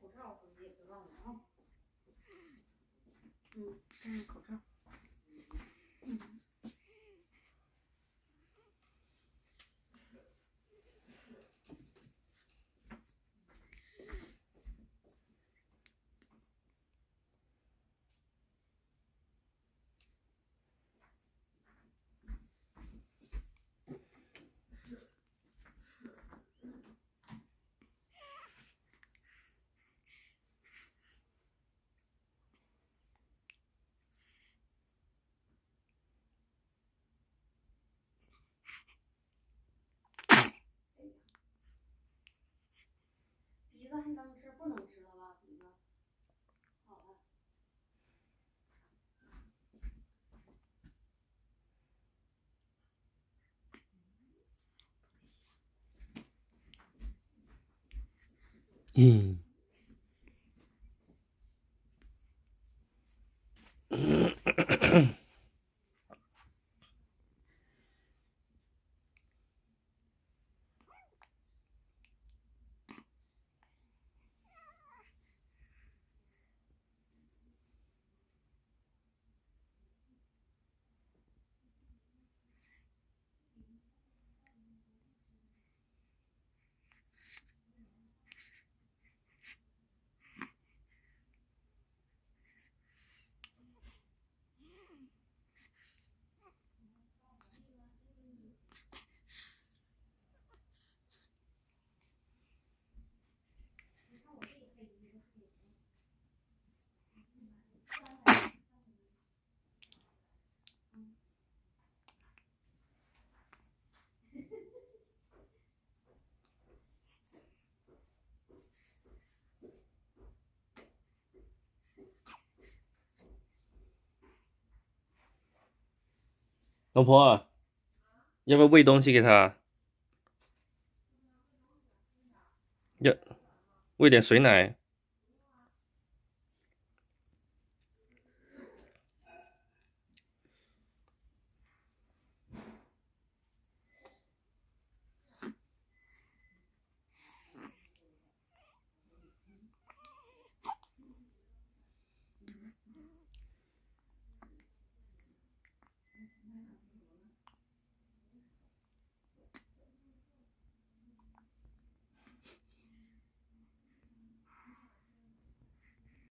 口罩手机也别忘了啊。嗯，戴上口罩。鼻子还能吃，不能吃了吧？鼻子。好了。嗯。老婆，要不要喂东西给他？要喂点水奶。